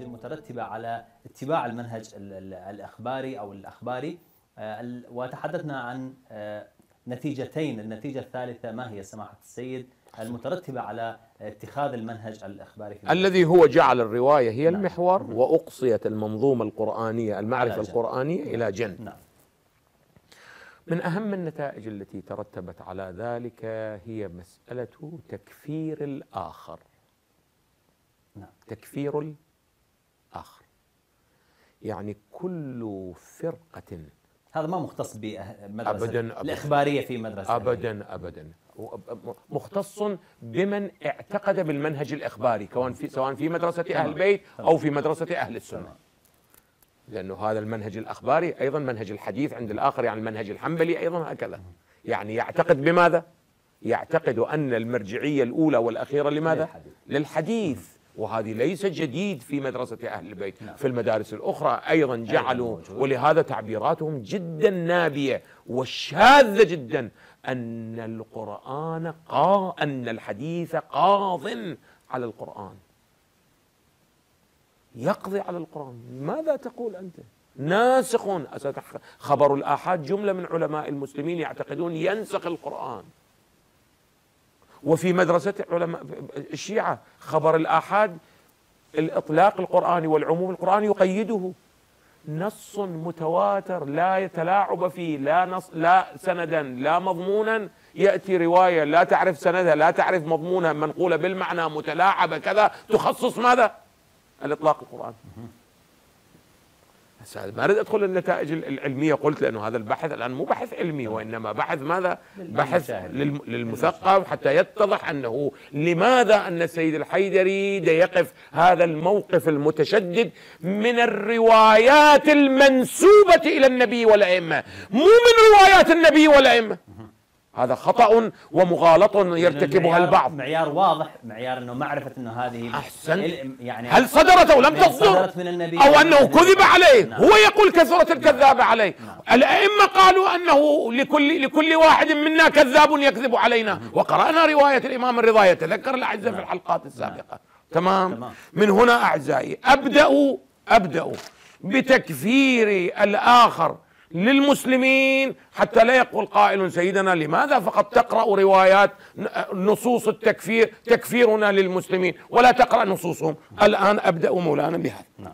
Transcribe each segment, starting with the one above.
النتائج المترتبة على اتباع المنهج الإخباري أو الأخباري. آه، وتحدثنا عن آه، نتيجتين. النتيجة الثالثة ما هي سماحة السيد؟ المترتبة على اتخاذ المنهج الإخباري في الذي هو جعل الرواية هي نعم. المحور وأقصيت المنظومة القرآنية المعرفة القرآنية إلى جن نعم. من أهم النتائج التي ترتبت على ذلك هي مسألة تكفير الآخر. نعم. تكفير الآخر يعني كل فرقة هذا ما مختص بمدرسة أبداً أبداً. الإخبارية في مدرسة. أبدا أبدا. مختص بمن اعتقد بالمنهج الإخباري في سواء في مدرسة أهل البيت أو في مدرسة أهل السنة. لأنه هذا المنهج الأخباري أيضا منهج الحديث عند الآخر يعني المنهج الحنبلي أيضا هكذا. يعني يعتقد بماذا؟ يعتقد أن المرجعية الأولى والأخيرة لماذا؟ للحديث. وهذه ليس جديد في مدرسة أهل البيت نعم. في المدارس الأخرى أيضا جعلوا ولهذا تعبيراتهم جدا نابية وشاذة جدا أن القرآن قا أن الحديث قاض على القرآن. يقضي على القرآن. ماذا تقول أنت؟ ناسخون خبر الآحاد جملة من علماء المسلمين يعتقدون ينسخ القرآن. وفي مدرسة علماء الشيعة خبر الآحاد الإطلاق القرآني والعموم القرآني يقيده. نص متواتر لا يتلاعب فيه لا نص لا سندا لا مضمونا. يأتي رواية لا تعرف سندها لا تعرف مضمونها منقولة بالمعنى متلاعبة كذا تخصص ماذا؟ الإطلاق القرآني. ما أريد أدخل النتائج العلمية قلت لأنه هذا البحث الآن مو بحث علمي وإنما بحث ماذا؟ بحث للمثقف حتى يتضح أنه لماذا أن السيد الحيدري يقف هذا الموقف المتشدد من الروايات المنسوبة إلى النبي والأئمة مو من روايات النبي والأئمة هذا خطأ ومغالط يرتكبها البعض معيار واضح معيار إنه معرفة إنه هذه أحسن يعني هل صدرت أو لم تصدر صدرت من النبي أو أنه كذب عليه نعم. هو يقول كثرة الكذاب نعم. عليه نعم. الأئمة قالوا أنه لكل لكل واحد منا كذاب يكذب علينا وقرأنا رواية الإمام الرضا يتذكر الاعزاء نعم. في الحلقات السابقة نعم. تمام؟, تمام من هنا أعزائي ابدأ أبدأ بتكفير الآخر للمسلمين حتى لا يقول قائل سيدنا لماذا فقط تقرأ روايات نصوص التكفير تكفيرنا للمسلمين ولا تقرأ نصوصهم؟ الآن أبدأ مولانا بهذا. نعم.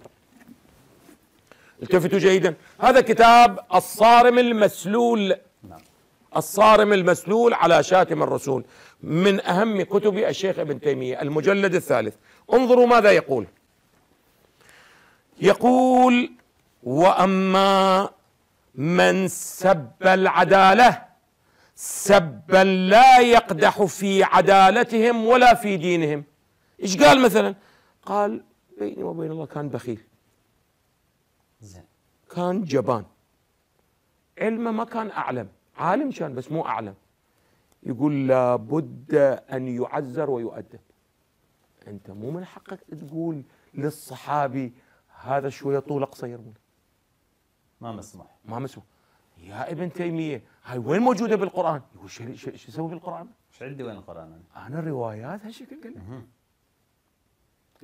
التفتوا جيدا. هذا كتاب الصارم المسلول. نعم. الصارم المسلول على شاتم الرسول. من أهم كتب الشيخ ابن تيمية المجلد الثالث. انظروا ماذا يقول. يقول وأما من سب العدالة سبا لا يقدح في عدالتهم ولا في دينهم. إيش قال مثلا؟ قال بيني وبين الله كان بخيل. كان جبان. علمه ما كان أعلم. عالم كان بس مو أعلم. يقول لابد أن يعزر ويؤدب. أنت مو من حقك تقول للصحابي هذا شوية طول قصير منه ما مسموح ما مسموح يا ابن تيمية هاي وين موجودة بالقرآن؟ يقول شو شو يسوي بالقرآن؟ إيش عندي وين القرآن أنا؟ أنا الروايات هالشكل قال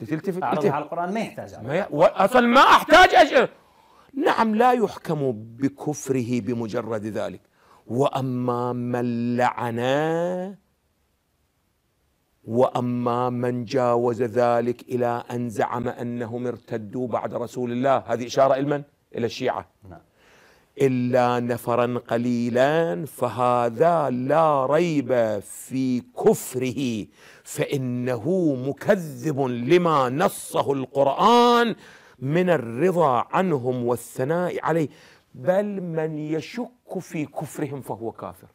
تلتفت على القران ما يحتاج ما أصلا ما أحتاج أجل. نعم لا يحكم بكفره بمجرد ذلك وأما من لعناه وأما من جاوز ذلك إلى أن زعم أنهم ارتدوا بعد رسول الله هذه إشارة إلى من؟ إلى الشيعة. نعم. إلا نفرا قليلا فهذا لا ريب في كفره فإنه مكذب لما نصه القرآن من الرضا عنهم والثناء عليه. بل من يشك في كفرهم فهو كافر.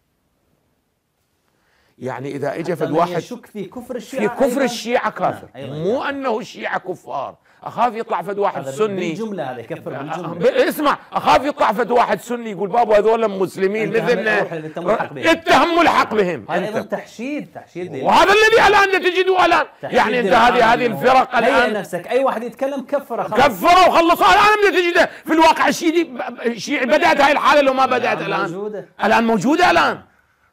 يعني إذا اجى فد واحد يشك في كفر الشيعة في كفر الشيعة كافر. نعم. مو أنه الشيعة كفار. أخاف يطلع فد واحد سني. بالجملة هذا يكفر بالجملة. اسمع أخاف يطلع فد واحد سني يقول بابا هذول مسلمين مثلنا. اتهم ملحق بهم. هذا أيضا تحشيد تحشيد وهذا الذي الآن تجده الآن. يعني أنت هذه هذه الفرق الآن. نفسك. أي واحد يتكلم كفره خلاص. كفره وخلصها الان تجده في الواقع الشيعي الشيعي بدأت هاي الحالة لو ما بدأت الآن. موجودة. الآن موجودة الآن.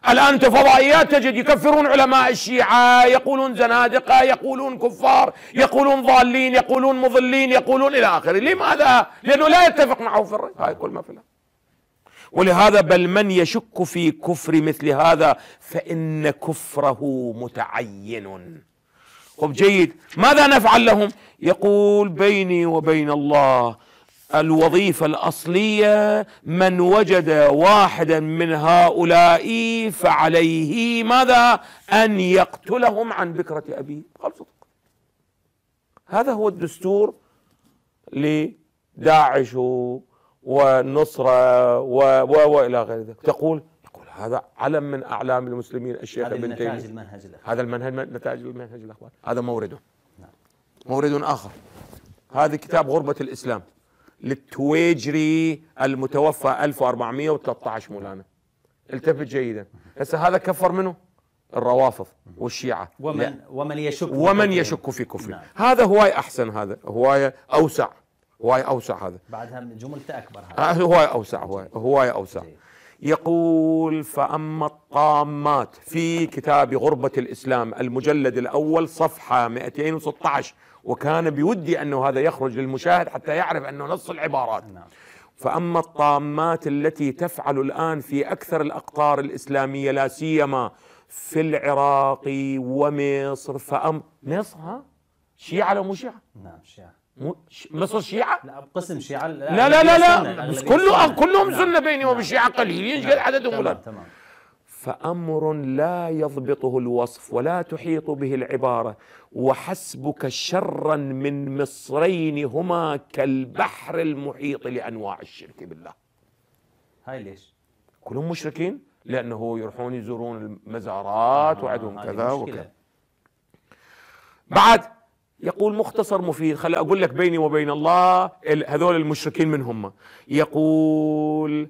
الآن أنت فضائيات تجد يكفرون علماء الشيعة يقولون زنادقة يقولون كفار يقولون ضالين يقولون مضلين يقولون إلى آخره. لماذا؟ لأنه لا يتفق معه في الرأي. هاي كل ما في الأمر. ولهذا بل من يشك في كفر مثل هذا فإن كفره متعين. خب جيد. ماذا نفعل لهم؟ يقول بيني وبين الله الوظيفة الأصلية من وجد واحدا من هؤلاء فعليه ماذا؟ أن يقتلهم عن بكرة أبيه. خلصت هذا هو الدستور لداعش والنصرة و... و... وإلى غير ذلك. تقول يقول هذا علم من أعلام المسلمين الشيخ ابن تيمية. المنهج الأخير. هذا المنهج نتائج المنهج الأخبار. هذا مورده نعم. مورد آخر. هذا كتاب غربة الإسلام. للتويجري المتوفى 1413 مولانا. التفت جيدا. هسه هذا كفر منه؟ الروافض والشيعة. لا. ومن ومن يشك في ومن. يشك في كفره نعم. هذا هواي أحسن هذا. هواي أوسع. هواي أوسع هذا. بعدها جملته أكبر هذا. آه، هواي أوسع هواي هواي أوسع. جيد. يقول فأما الطامات في كتاب غربة الإسلام المجلد الأول صفحة 216 وكان بودي أنه هذا يخرج للمشاهد حتى يعرف أنه نص العبارات نعم فأما الطامات التي تفعل الآن في أكثر الأقطار الإسلامية لا سيما في العراق ومصر فأم مصر ها شيعة لو مو شيعة نعم شيعة. مصر شيعة لا قسم شيعة لا لا لا لا الأغلبية بس سنة. كله كلهم نعم. سنة بيني نعم. وبين الشيعة قليلين نعم. قد عددهم تمام تمام فأمر لا يضبطه الوصف ولا تحيط به العبارة. وحسبك شرا من مصرين هما كالبحر المحيط لأنواع الشرك بالله. هاي ليش؟ كلهم مشركين؟ لأنه يروحون يزورون المزارات آه، وعندهم كذا. وكذا. بعد يقول مختصر مفيد. خلي أقول لك بيني وبين الله ال- هذول المشركين من هم. يقول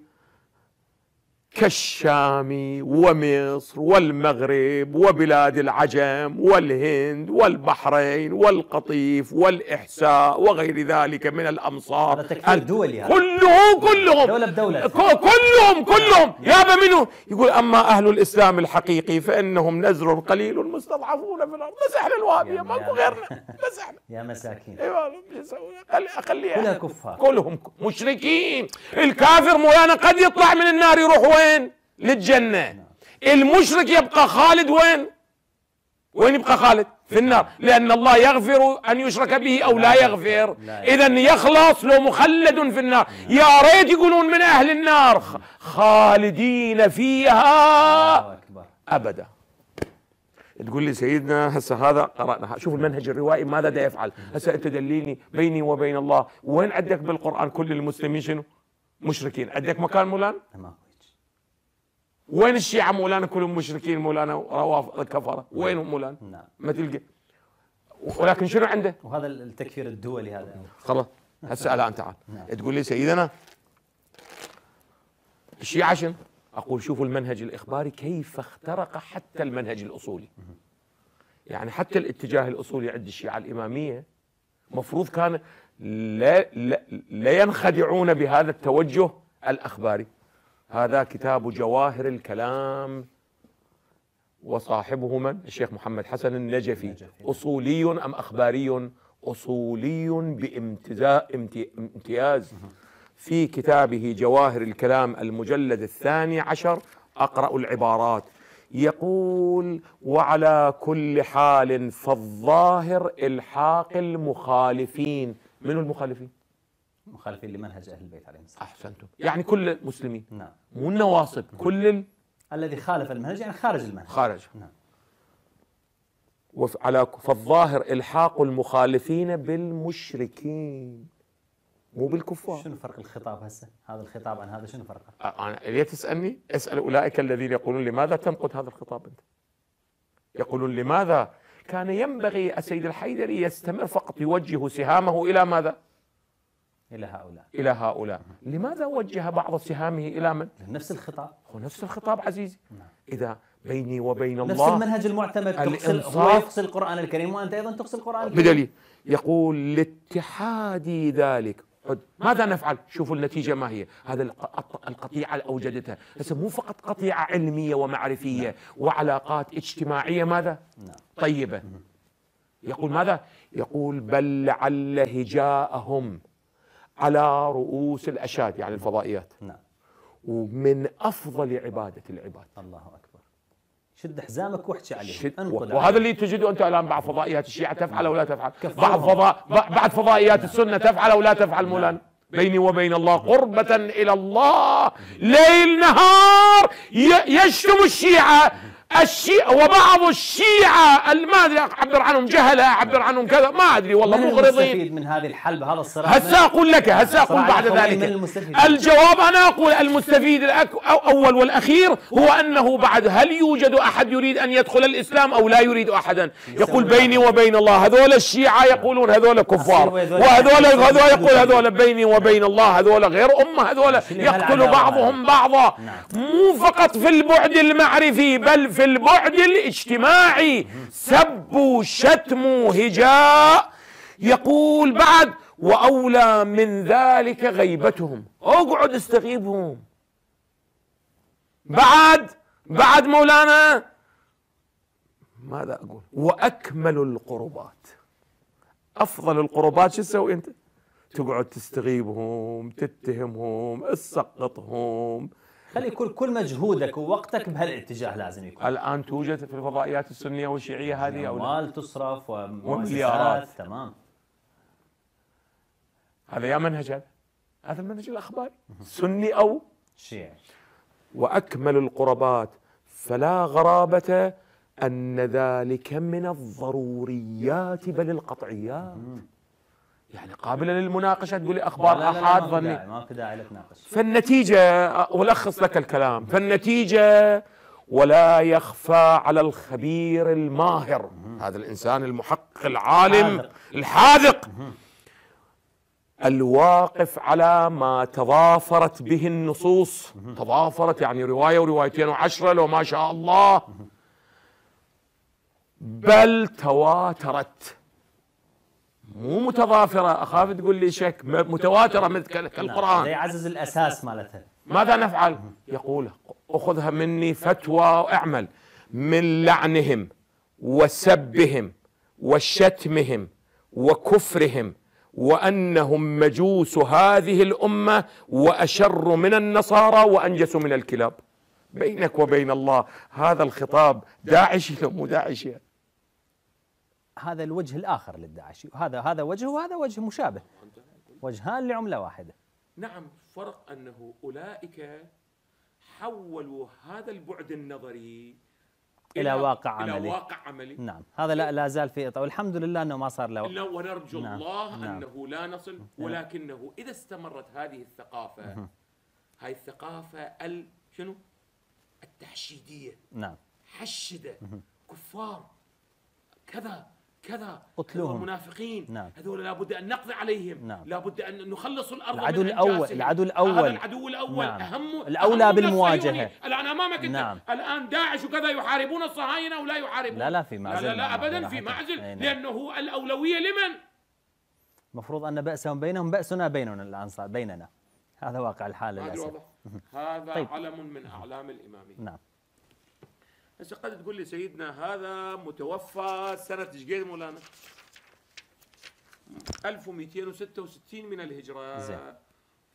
كالشام ومصر والمغرب وبلاد العجم والهند والبحرين والقطيف والإحساء وغير ذلك من الأمصار تكفير دولي هذا. كلهم كلهم دولة بدولة. كلهم كلهم يابا منو يقول أما أهل الإسلام الحقيقي فإنهم نزر قليل مستضعفون في الأرض بس إحنا الوهابية ماكو غيرنا بس إحنا يا مساكين؟ خلي اخليها كلها كفار. كلهم مشركين الكافر مولانا قد يطلع من النار يروح وين؟ للجنة؟ المشرك يبقى خالد وين؟ وين يبقى خالد؟ في النار. لأن الله يغفر أن يشرك به أو لا يغفر. إذا يخلص لو مخلد في النار. يا ريت يقولون من أهل النار. خالدين فيها أبدا. تقول لي سيدنا هسه هذا قرانا شوف المنهج الروائي ماذا دا يفعل. هسه أنت دليلني بيني وبين الله. وين عندك بالقرآن؟ كل المسلمين شنو؟ مشركين. عندك مكان مولانا؟ ماكو هيك وين الشيعة مولانا؟ كلهم مشركين مولانا روافض كفرة. وينهم مولانا؟ نعم. ما تلقى. ولكن شنو عنده؟ وهذا التكفير الدولي هذا. خلاص. هسه الآن تعال. نعم. تقول لي سيدنا الشيعة شنو؟ أقول شوفوا المنهج الإخباري كيف اخترق حتى المنهج الأصولي. يعني حتى الاتجاه الأصولي عند الشيعة الإمامية مفروض كان لا, لا, لا ينخدعون بهذا التوجه الأخباري. هذا كتاب جواهر الكلام وصاحبه من؟ الشيخ محمد حسن النجفي. أصولي أم أخباري؟ أصولي بامتزاء امت- امتياز في كتابه جواهر الكلام المجلد الثاني عشر أقرأ العبارات يقول وعلى كل حال فالظاهر إلحاق المخالفين من المخالفين؟ مخالفين لمنهج أهل البيت عليهم السلام أحسنتم يعني كل المسلمين نعم مو النواصب كل الذي خالف المنهج يعني خارج المنهج الخارج نعم وف- على فالظاهر إلحاق المخالفين بالمشركين مو بالكفار شنو فرق الخطاب هسه؟ هذا الخطاب عن هذا شنو فرقه؟ أنا ليه تسألني؟ أسأل أولئك الذين يقولون لماذا تنقد هذا الخطاب أنت؟ يقولون لماذا؟ كان ينبغي السيد الحيدري يستمر فقط يوجه سهامه إلى ماذا؟ إلى هؤلاء. إلى هؤلاء، لماذا وجه بعض سهامه إلى من؟ نفس الخطاب. هو نفس الخطاب عزيزي. نعم. إذا بيني وبين نفس الله المنهج المعتمد. تقصي هو. يقصي القرآن الكريم وأنت أيضا تقصي القرآن الكريم. بدليل. يقول لاتحاد ذلك. عد. ماذا نفعل؟ شوفوا النتيجة ما هي. هذا الق- القطيعة اللي أوجدتها. هسه مو فقط قطيعة علمية ومعرفية وعلاقات اجتماعية. ماذا؟ نعم. طيبة. يقول ماذا؟ يقول بل لعل هجاءهم. على رؤوس الأشاد يعني الفضائيات. نعم. ومن أفضل عبادة العباد. الله أكبر. شد حزامك واحكي عليه شد- أنقل وهذا. اللي تجده أنت الآن بعض فضائيات الشيعة تفعل أو لا تفعل. بعض فضاء بعد فضائيات السنة تفعل أو لا تفعل مولانا. بيني وبين الله قربة إلى الله. ليل نهار يشتم الشيعة الشيعة وبعض الشيعة ما أدري أعبر عنهم جهلة أعبر عنهم كذا ما أدري والله مغرضين. من هذه الحلبة؟ هذا الصراع هسه أقول لك هسه أقول بعد ذلك. الجواب أنا أقول المستفيد الأول والأخير هو أنه بعد هل يوجد أحد يريد أن يدخل الإسلام أو لا يريد أحدا؟ يقول بيني وبين الله هذول الشيعة يقولون هذول كفار وهذول. هذول يقول هذول بيني وبين الله هذول غير أمة هذول يقتل بعضهم بعضا. نعم. مو فقط في البعد المعرفي بل في البعد الاجتماعي. سبوا شتموا هجاء. يقول بعد وأولى من ذلك غيبتهم. اقعد استغيبهم. بعد بعد مولانا. ماذا أقول؟ وأكمل القربات. أفضل القربات شو تسوي أنت؟ تقعد تستغيبهم تتهمهم تسقطهم. خلي يكون كل مجهودك ووقتك بهالاتجاه لازم يكون. الان توجد في الفضائيات السنية والشيعية هذه أو اموال تصرف ومؤسسات ومليارات. تمام. هذا يا منهج هذا. هذا المنهج الأخباري. سني أو؟ شيعي. وأكمل القربات. فلا غرابة أن ذلك من الضروريات بل القطعيات. يعني قابلة للمناقشة تقول لي أخبار لا لا لا احاد ما في ظني. داعي ما في داعي لتناقش. فالنتيجة والخص لك الكلام فالنتيجة ولا يخفى على الخبير الماهر هذا الإنسان المحقق العالم حاذق. الحاذق. الواقف على ما تضافرت به النصوص. تضافرت يعني رواية وروايتين وعشرة لو ما شاء الله. بل تواترت. مو متضافرة. أخاف تقول لي شك. متواترة مثل هذا كالقران يعزز الأساس مالتها. ماذا نفعل؟ يقول أخذها مني فتوى وأعمل من لعنهم وسبهم وشتمهم وكفرهم وأنهم مجوس هذه الأمة وأشر من النصارى وأنجس من الكلاب. بينك وبين الله هذا الخطاب داعشي لو مو داعشي هذا الوجه الآخر للداعشي. هذا هذا وجه وهذا وجه مشابه. وجهان لعملة واحدة. نعم فرق أنه أولئك حولوا هذا البعد النظري إلى واقع عملي. واقع عملي. نعم. هذا لا, لا زال في طيب الحمد لله أنه ما صار له إلا ونرجو نعم، الله نعم. أنه لا نصل. ولكنه إذا استمرت هذه الثقافة هاي الثقافة ال شنو؟ التحشيدية. نعم. حشدة. كفار. كذا. كذا قتلوهم. منافقين نعم. هذول لابد أن نقضي عليهم نعم. لابد أن نخلص الأرض العدو من أنجاسهم. العدو الأول. هذا العدو الأول نعم. أهم الأولى أهم. الصهيوني. الآن أمامك أنت نعم. الآن داعش وكذا يحاربون الصهاينة ولا يحاربون لا لا في معزل لا لا, لا نعم، ابدا لا في. معزل نعم. لأنه الأولوية لمن؟ المفروض أن بأسهم بينهم بأسنا بيننا الآن صار بيننا هذا واقع الحال للأسف هذا طيب. علم من أعلام الاماميه نعم هسه قد تقول لي سيدنا هذا متوفى سنة إيش قد مولانا؟ 1266 من الهجرة زين.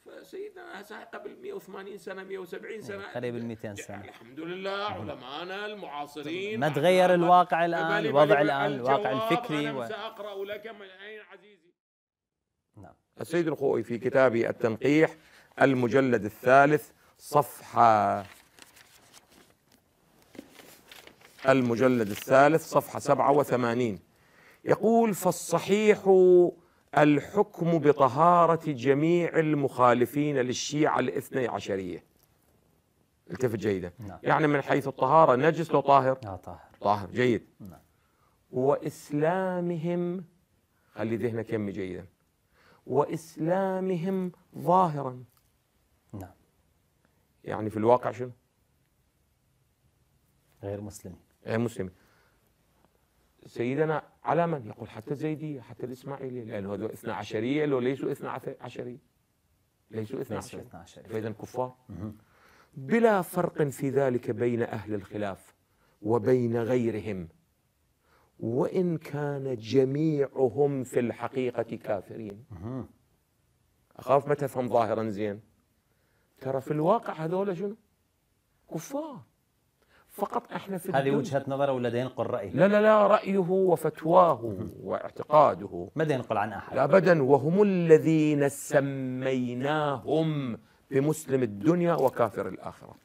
فسيدنا هسه قبل 180 سنة 170 سنة قريب ال 200 سنة. الحمد لله علماءنا المعاصرين ما تغير الواقع الآن، الوضع الآن، الواقع الفكري أنا و- سأقرأ لك من أين عزيزي نعم السيد الخوئي في كتابه التنقيح المجلد الثالث صفحة المجلد الثالث صفحة 87 يقول فالصحيح الحكم بطهارة جميع المخالفين للشيعة الاثني عشرية. التفت جيدا. نعم. يعني من حيث الطهارة نجس لو طاهر؟ طاهر. طاهر. جيد. نعم. وإسلامهم خلي ذهنك يمي جيدا. وإسلامهم ظاهرا. نعم. يعني في الواقع شنو؟ غير مسلم غير مسلم سيدنا على من؟ يقول حتى الزيدية حتى الإسماعيلية. لأنه هذول اثنا عشرية. لو ليسوا اثنا عشرية. ليسوا اثنا عشرية. فإذا كفار. بلا فرق في ذلك بين أهل الخلاف وبين غيرهم. وإن كان جميعهم في الحقيقة كافرين. أخاف ما تفهم ظاهرا زين. ترى في الواقع هذول شنو؟ كفار. فقط إحنا في هذه وجهة نظره ولا ينقل رأيه؟ لا لا لا رأيه وفتواه واعتقاده. ماذا ينقل عن أحد؟ أبدا. وهم الذين سميناهم بمسلم الدنيا وكافر الآخرة.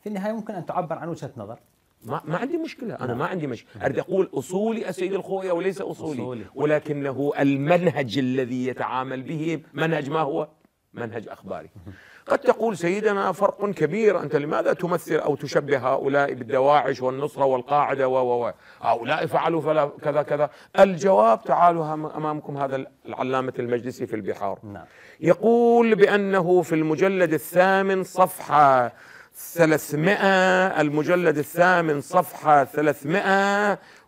في النهاية ممكن أن تعبر عن وجهة نظر. ما, ما عندي مشكلة. أنا نعم. ما عندي مشكلة. أريد أقول أصولي أسيد الخوية وليس أصولي, أصولي. ولكنه المنهج الذي يتعامل به. منهج ما هو؟ منهج أخباري. قد تقول سيدنا فرق كبير. أنت لماذا تمثل أو تشبه هؤلاء بالدواعش والنصرة والقاعدة و و و؟ هؤلاء فعلوا فلا كذا كذا. الجواب تعالوا أمامكم هذا العلامة المجلسي في البحار. نعم. يقول بأنه في المجلد الثامن صفحة 300 المجلد الثامن صفحة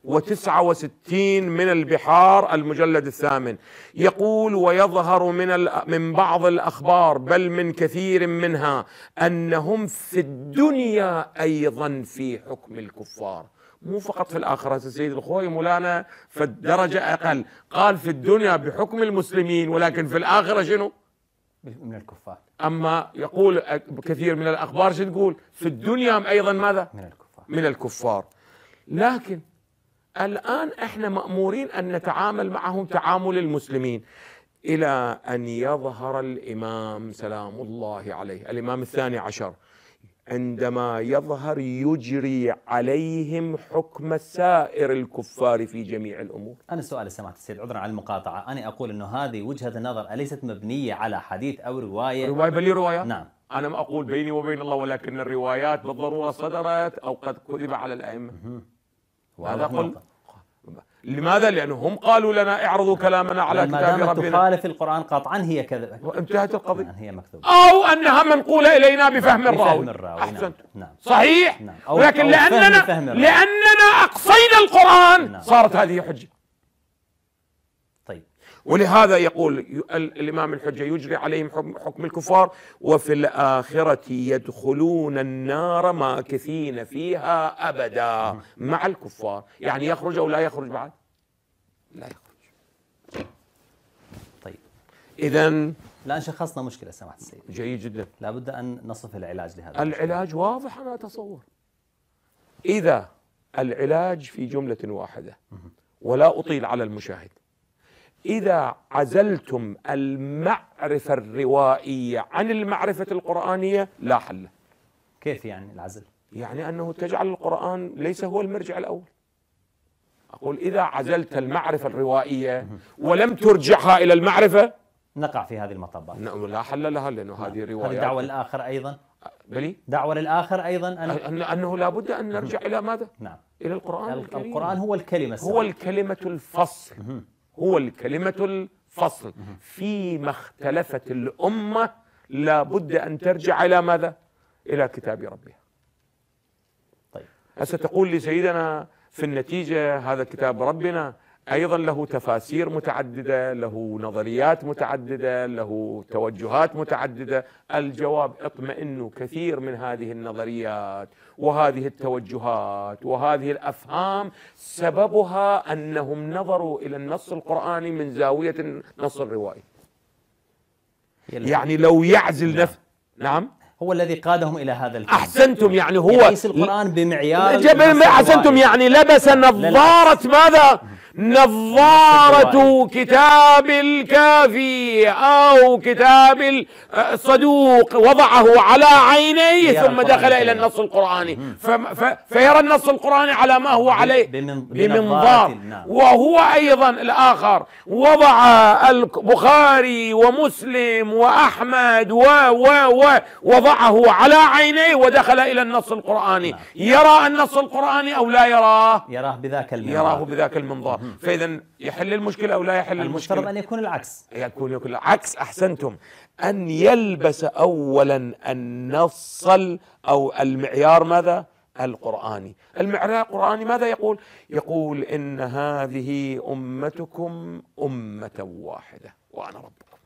369 من البحار المجلد الثامن. يقول ويظهر من من بعض الأخبار بل من كثير منها أنهم في الدنيا أيضا في حكم الكفار. مو فقط في الآخرة السيد الخوي مولانا فالدرجة أقل. قال في الدنيا بحكم المسلمين ولكن في الآخرة شنو؟ من الكفار. أما يقول كثير من الأخبار شو تقول؟ في الدنيا أيضا ماذا؟ من الكفار. من الكفار. لكن الآن إحنا مأمورين أن نتعامل معهم تعامل المسلمين. إلى أن يظهر الإمام سلام الله عليه الإمام الثاني عشر. عندما يظهر يجري عليهم حكم سائر الكفار في جميع الأمور. أنا سؤال سماحة السيد عذرا على المقاطعة. أنا أقول أنه هذه وجهة النظر أليست مبنية على حديث أو رواية؟ رواية؟ بل روايات نعم. أنا ما أقول بيني وبين الله ولكن الروايات بالضرورة صدرت أو قد كذب على الأئمة. هذا واضح قل. لماذا؟ لأنه هم قالوا لنا اعرضوا كلامنا على ما كتاب ربنا. تخالف القرآن قطعا هي كذب. وانتهت القضية. نعم، هي مكذوبة. أو أنها منقولة إلينا بفهم الراوي بفهم الراوي. نعم أحسنت نعم. صحيح؟ نعم. أو- ولكن أو فهم لأننا فهم الراوي. لأننا أقصينا القرآن. نعم. صارت هذه حجة. ولهذا يقول الإمام الحجة يجري عليهم حكم, حكم الكفار وفي الآخرة يدخلون النار ماكثين فيها أبدا مع الكفار. يعني يخرج أو لا يخرج بعد؟ لا يخرج. طيب. إذا الآن شخصنا مشكلة سماحة السيد. جيد جدا. لابد أن نصف العلاج لهذا العلاج واضح أنا أتصور. إذا العلاج في جملة واحدة ولا أطيل على المشاهد. إذا عزلتم المعرفة الروائية عن المعرفة القرآنية لا حل. كيف يعني العزل؟ يعني أنه تجعل القرآن ليس هو المرجع الأول. أقول إذا عزلت المعرفة الروائية ولم ترجعها إلى المعرفة نقع في هذه المطبات. نعم، لا حل لها لأنه هذه هذه روايات. دعوة للآخر أيضا؟ بلي؟ دعوة للآخر أيضا أن أن أنه لابد أن نرجع إلى ماذا؟ نعم. إلى القرآن ال- الكريم. القرآن هو الكلمة هو. الكلمة الفصل. هو الكلمة الفصل. فيما اختلفت الأمة لابد أن ترجع إلى ماذا؟ إلى كتاب ربها. طيب. هسه تقول لي سيدنا في النتيجة هذا كتاب ربنا أيضا له تفاسير متعددة له نظريات متعددة له توجهات متعددة. الجواب اطمئنوا كثير من هذه النظريات وهذه التوجهات وهذه الأفهام. سببها أنهم نظروا إلى النص القرآني من زاوية النص الروائي. يعني لو يعزل نفس نعم؟ هو الذي قادهم إلى هذا الفهم. أحسنتم يعني هو يقيس القرآن بمعيار أحسنتم. يعني لبس نظارة ماذا؟ نظارة كتاب الكافي أو كتاب الصدوق وضعه على عينيه ثم دخل إلى. النص القرآني. فيرى النص القرآني على ما هو عليه بمن- بمنظار. نعم. وهو أيضا الآخر. وضع البخاري ومسلم وأحمد و و و وضعه على عينيه ودخل إلى النص القرآني. نعم. يرى النص القرآني أو لا يراه؟ يراه بذاك المنظار يراه بذاك المنظار فإذا يحل المشكلة أو لا يحل المفترض المشكلة؟ أن يكون العكس. يكون يكون عكس أحسنتم. أن يلبس أولا النص ال- أو المعيار ماذا؟ القرآني. المعيار القرآني ماذا يقول؟ يقول إن هذه أمتكم أمة واحدة وأنا ربكم.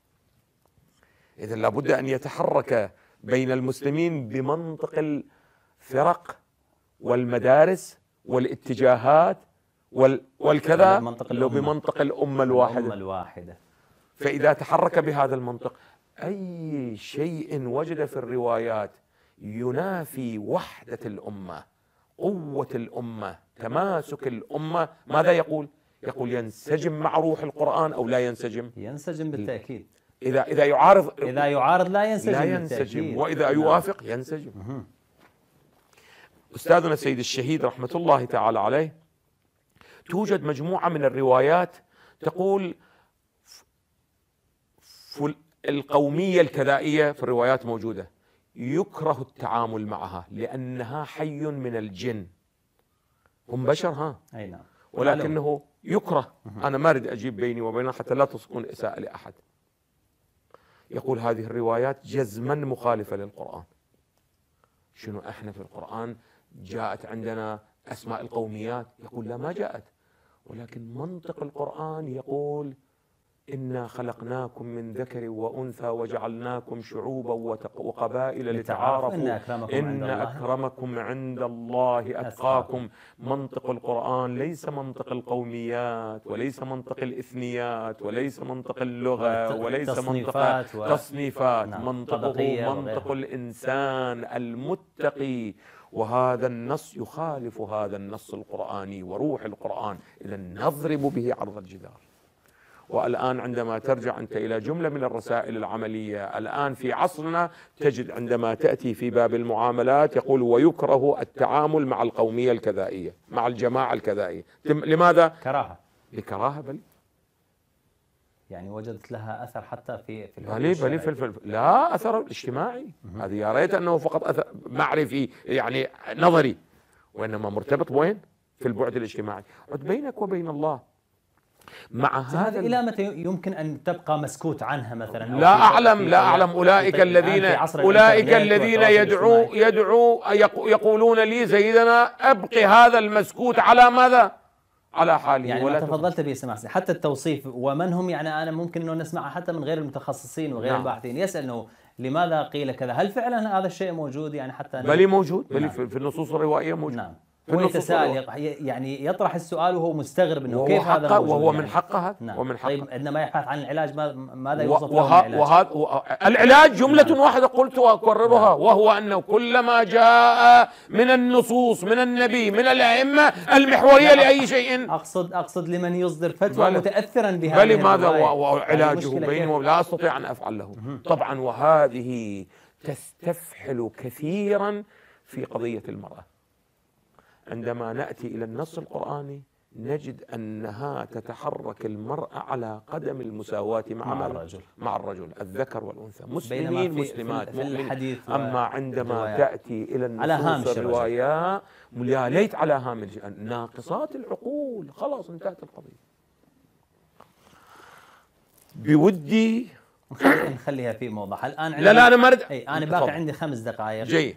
إذا لابد أن يتحرك بين المسلمين بمنطق الفرق والمدارس والاتجاهات والكذا بمنطق لو بمنطق الأمة الواحدة الأمة الواحدة فإذا تحرك بهذا المنطق أي شيء وجد في الروايات ينافي وحدة الأمة قوة الأمة تماسك الأمة ماذا يقول؟ يقول ينسجم مع روح القرآن أو لا ينسجم؟ ينسجم بالتأكيد إذا إذا يعارض إذا يعارض لا ينسجم لا ينسجم بالتأكيد. وإذا نعم. يوافق ينسجم أستاذنا السيد الشهيد رحمة الله تعالى عليه توجد مجموعة من الروايات تقول القومية الكذائية في الروايات موجودة. يكره التعامل معها لأنها حي من الجن. هم بشر ها؟ أي نعم. ولكنه يكره. أنا ما أريد أجيب بيني وبينه حتى لا تصكون إساءة لأحد. يقول هذه الروايات جزما مخالفة للقرآن. شنو إحنا في القرآن؟ جاءت عندنا أسماء القوميات. يقول لا ما جاءت. ولكن منطق القرآن يقول إنا خلقناكم من ذكر وأنثى وجعلناكم شعوبا وقبائل لتعارفوا. إن أكرمكم إن عند الله. أكرمكم عند الله أتقاكم. منطق القرآن ليس منطق القوميات وليس منطق الإثنيات وليس منطق اللغة وليس منطق تصنيفات. نعم، منطقه منطق. الإنسان المتقي. وهذا النص يخالف هذا النص القرآني وروح القرآن إذا نضرب به عرض الجدار. والآن عندما ترجع أنت إلى جملة من الرسائل العملية الآن في عصرنا تجد عندما تأتي في باب المعاملات يقول ويكره التعامل مع القومية الكذائية مع الجماعة الكذائية. لماذا؟ كراهة. لكراهة بل يعني وجدت لها أثر حتى في في الشرعي. في لا أثر اجتماعي هذه يا ريت أنه فقط أثر معرفي يعني نظري وإنما مرتبط وين؟ في البعد الاجتماعي عد بينك وبين الله مع هذا إلى متى يمكن أن تبقى مسكوت عنها مثلا لا أعلم لا أعلم أولئك الذين أولئك الذين يدعو. يدعو يق- يقولون لي سيدنا ابقي هذا المسكوت على ماذا؟ على حاله يعني ولا تفضلت به سماح حتى التوصيف ومن هم يعني أنا ممكن إنه نسمعها حتى من غير المتخصصين وغير نعم. الباحثين يسأل إنه لماذا قيل كذا؟ هل فعلا هذا الشيء موجود يعني حتى بلي موجود بلي نعم. في النصوص الروائية موجود نعم هو يتساءل يعني يطرح السؤال وهو مستغرب إنه كيف هذا حقه موجود وهو يعني. من حقها نعم ومن حقه طيب عندما يبحث عن العلاج ما- ماذا يوصف من العلاج؟ وهذا و- العلاج جملة نعم. واحدة قلت وأكررها وهو أنه كلما جاء من النصوص من النبي من الأئمة المحورية لأي شيء اقصد أقصد لمن يصدر فتوى بلى. متاثرا بهذه بل ماذا الرواية. و- وعلاجه يعني كيف؟ ولا أستطيع أن أفعل له طبعا وهذه تستفحل كثيرا في قضية المرأة عندما نأتي إلى النص القرآني نجد أنها تتحرك المرأة على قدم المساواة مع, مع؟ الرجل. مع الرجل الذكر والأنثى بينما مسلمين في- مسلمات في-. الحديث أما عندما والروايات. تأتي إلى على هامش النصوص. الروايات يا ليت على هامش ناقصات العقول خلاص انتهت القضية بودي نخلي- نخليها في موضح الآن لا لا أنا ما أريد اي أنا. باقي عندي خمس دقائق جيد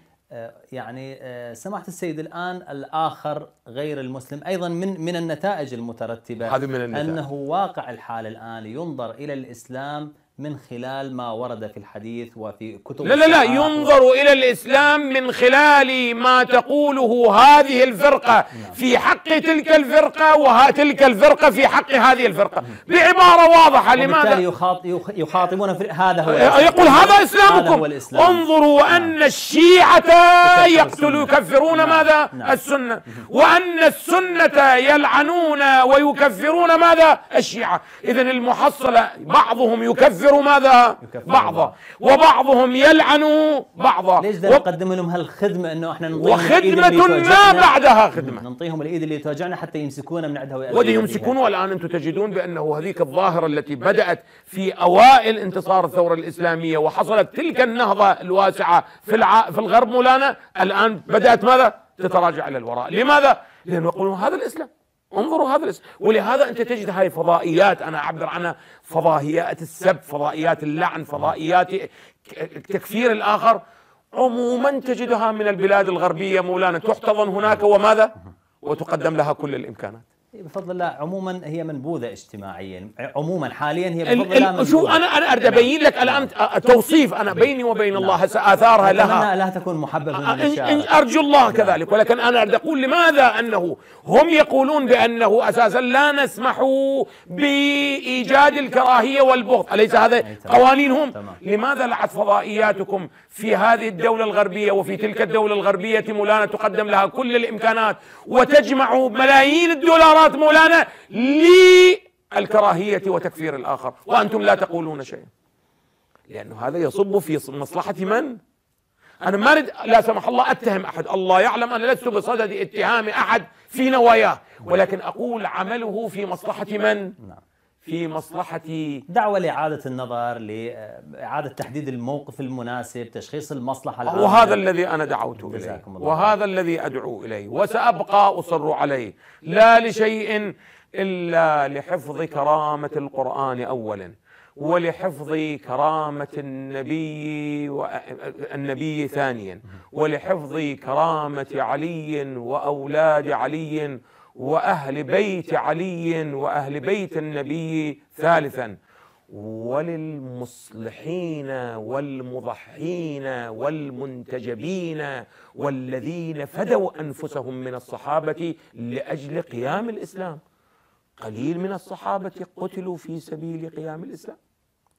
يعني آه، سماحة السيد الآن الآخر غير المسلم أيضا من من النتائج المترتبة هذه من النتائج. أنه واقع الحال الآن ينظر إلى الإسلام من خلال ما ورد في الحديث وفي كتب لا لا لا. ينظر إلى الإسلام من خلال ما تقوله هذه الفرقة. في حق تلك الفرقة وتلك الفرقة في حق هذه الفرقة. بعبارة واضحة. لماذا؟ يخاط يخ- يخاطبون في هذا هو يقول هذا هذا إسلامكم. هو الإسلام. انظروا أن الشيعة يقتلوا يكفرون نعم. ماذا؟ نعم. السنة. وأن السنة يلعنون ويكفرون ماذا؟ الشيعة. اذا المحصلة بعضهم يكفر ماذا يكفر بعضا بعض. وبعضهم يلعن بعضا ليش و- نقدم لهم هالخدمة أنه إحنا نعطيهم وخدمة ما. بعدها خدمة نعطيهم الإيد اللي توجعنا حتى يمسكونا من عندها ودي. يمسكون والآن أنتم تجدون بأنه هذيك الظاهرة التي بدأت في أوائل انتصار الثورة الإسلامية وحصلت تلك النهضة الواسعة في الع... في الغرب مولانا الآن بدأت ماذا؟ تتراجع إلى الوراء، لماذا؟ لأنه يقولون هذا الإسلام انظروا هذا الاسلام ولهذا أنت تجد هاي فضائيات. أنا أعبر عنها فضائيات السب فضائيات اللعن فضائيات تكفير الآخر. عموما تجدها من البلاد الغربية مولانا تحتضن هناك وماذا؟ وتقدم لها كل الإمكانات. بفضل الله عموما هي منبوذة اجتماعيا عموما حاليا هي بفضل الله شو. أنا أنا أريد أبين لك الآن توصيف أنا بيني وبين الله هسه آثارها لها. لا تكون محببة أرجو الله كذلك ولكن أنا أريد أقول لماذا أنه هم يقولون بأنه أساسا لا نسمح بإيجاد الكراهية والبغض. أليس هذا. قوانينهم. لماذا لعت فضائياتكم في هذه الدولة الغربية وفي تلك الدولة الغربية؟ مولانا تقدم لها كل الإمكانات وتجمع ملايين الدولارات مولانا للكراهية وتكفير الآخر وأنتم لا تقولون شيئا. لأنه هذا يصب في مصلحة من؟ أنا ما اريد لا سمح الله أتهم أحد. الله يعلم أنا لست بصدد اتهام أحد في نواياه ولكن أقول عمله في مصلحة من؟ نعم. في مصلحة دعوة لإعادة النظر لإعادة تحديد الموقف المناسب تشخيص المصلحة العامة وهذا الذي أنا دعوت الله وهذا الذي أدعو إليه. وسأبقى أصر عليه. لا لشيء إلا لحفظ كرامة القرآن اولا ولحفظ كرامة النبي النبي ثانيا ولحفظ كرامة علي وأولاد علي وأهل بيت علي وأهل بيت النبي ثالثا. وللمصلحين والمضحين والمنتجبين والذين فدوا أنفسهم من الصحابة لأجل قيام الإسلام. قليل من الصحابة قتلوا في سبيل قيام الإسلام.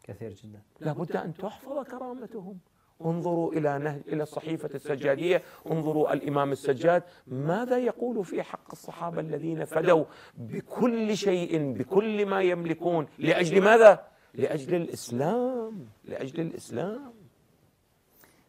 كثير جدا. لابد أن تحفظ كرامتهم. انظروا إلى نهج إلى الصحيفة السجادية انظروا الإمام السجاد. ماذا يقول في حق الصحابة الذين فدوا بكل شيء بكل ما يملكون؟ لأجل ماذا؟ لأجل الإسلام لأجل الإسلام.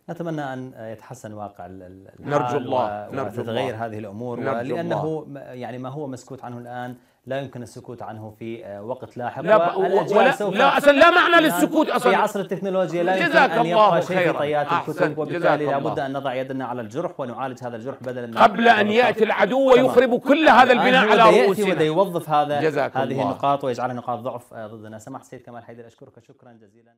نتمنى أن يتحسن واقع ال- ال- الحال نرجو الله، وتتغير الله. هذه الأمور نرجو لأنه م- يعني ما هو مسكوت عنه الآن لا يمكن السكوت عنه في آه، وقت لاحق لا ولا لا أصلا لا معنى الآن للسكوت في أصلا عصر التكنولوجيا لا يمكن أن يبقى شيء في. طيات. الكتب وبالتالي. لابد أن نضع يدنا على الجرح ونعالج هذا الجرح بدلا من قبل أن يأتي العدو ويخرب كل هذا البناء على يأتي رؤوسنا وبده يوظف هذا هذه الله. النقاط ويجعلها نقاط ضعف آه، ضدنا سمح سيد كمال حيدر أشكرك شكرا جزيلا